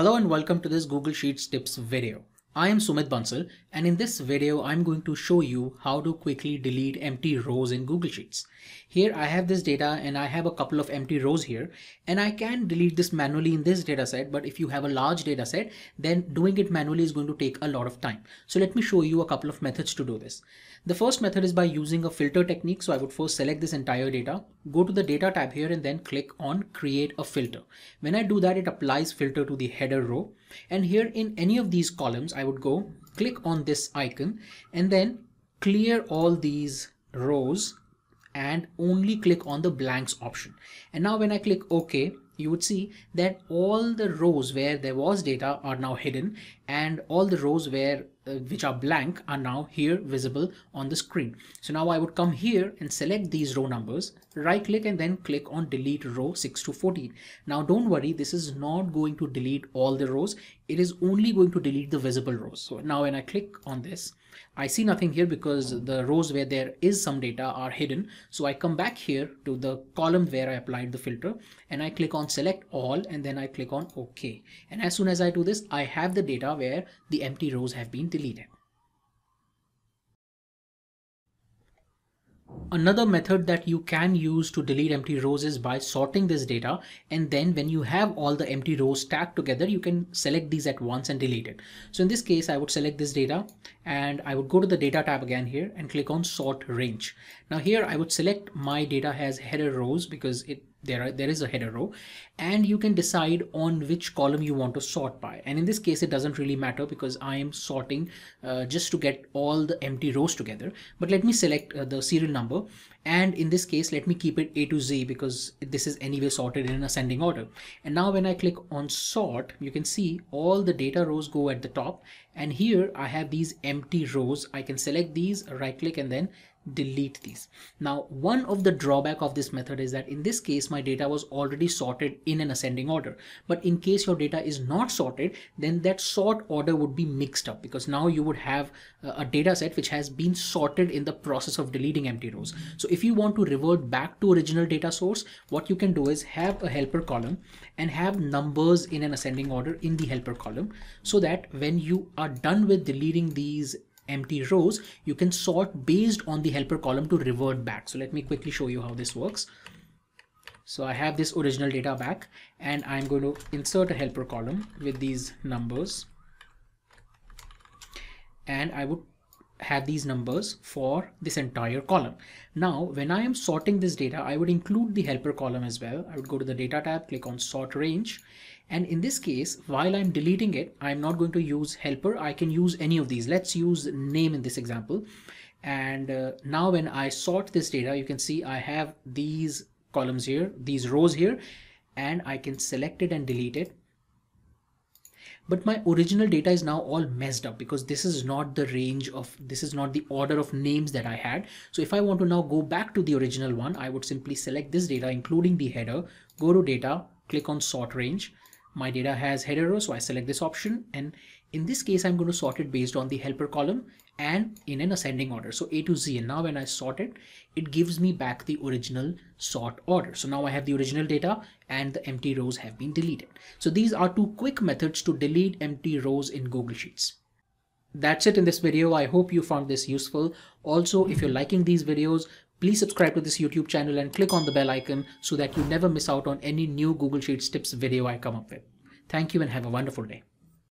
Hello and welcome to this Google Sheets tips video. I am Sumit Bansal and in this video I'm going to show you how to quickly delete empty rows in Google Sheets. Here I have this data and I have a couple of empty rows here and I can delete this manually in this data set but if you have a large data set then doing it manually is going to take a lot of time. So let me show you a couple of methods to do this. The first method is by using a filter technique. So I would first select this entire data, go to the data tab here and then click on create a filter. When I do that it applies filter to the header row and here in any of these columns I would go click on this icon and then clear all these rows and only click on the blanks option. And now when I click OK, you would see that all the rows where there was data are now hidden and all the rows where uh, which are blank are now here visible on the screen. So now I would come here and select these row numbers, right click and then click on delete row 6 to 14. Now don't worry, this is not going to delete all the rows. It is only going to delete the visible rows. So now when I click on this, I see nothing here because the rows where there is some data are hidden. So I come back here to the column where I applied the filter and I click on select all and then I click on OK. And as soon as I do this, I have the data where the empty rows have been deleted. Another method that you can use to delete empty rows is by sorting this data and then when you have all the empty rows stacked together you can select these at once and delete it. So in this case I would select this data and I would go to the data tab again here and click on sort range. Now here I would select my data has header rows because it there are, there is a header row and you can decide on which column you want to sort by. And in this case it doesn't really matter because I am sorting uh, just to get all the empty rows together. But let me select uh, the serial number and in this case let me keep it A to Z because this is anyway sorted in ascending order. And now when I click on sort you can see all the data rows go at the top. And here I have these empty rows. I can select these right click and then delete these. Now, one of the drawback of this method is that in this case, my data was already sorted in an ascending order. But in case your data is not sorted, then that sort order would be mixed up because now you would have a data set which has been sorted in the process of deleting empty rows. So if you want to revert back to original data source, what you can do is have a helper column and have numbers in an ascending order in the helper column so that when you are done with deleting these empty rows, you can sort based on the helper column to revert back. So let me quickly show you how this works. So I have this original data back and I'm going to insert a helper column with these numbers. And I would have these numbers for this entire column. Now, when I am sorting this data, I would include the helper column as well. I would go to the data tab, click on sort range. And in this case, while I'm deleting it, I'm not going to use helper. I can use any of these. Let's use name in this example. And uh, now when I sort this data, you can see I have these columns here, these rows here, and I can select it and delete it but my original data is now all messed up because this is not the range of this is not the order of names that I had. So if I want to now go back to the original one I would simply select this data including the header go to data click on sort range my data has header row so I select this option. And in this case I'm going to sort it based on the helper column and in an ascending order. So A to Z and now when I sort it it gives me back the original sort order. So now I have the original data and the empty rows have been deleted. So these are two quick methods to delete empty rows in Google Sheets. That's it in this video. I hope you found this useful. Also if you're liking these videos Please subscribe to this YouTube channel and click on the bell icon so that you never miss out on any new Google Sheets tips video I come up with. Thank you and have a wonderful day.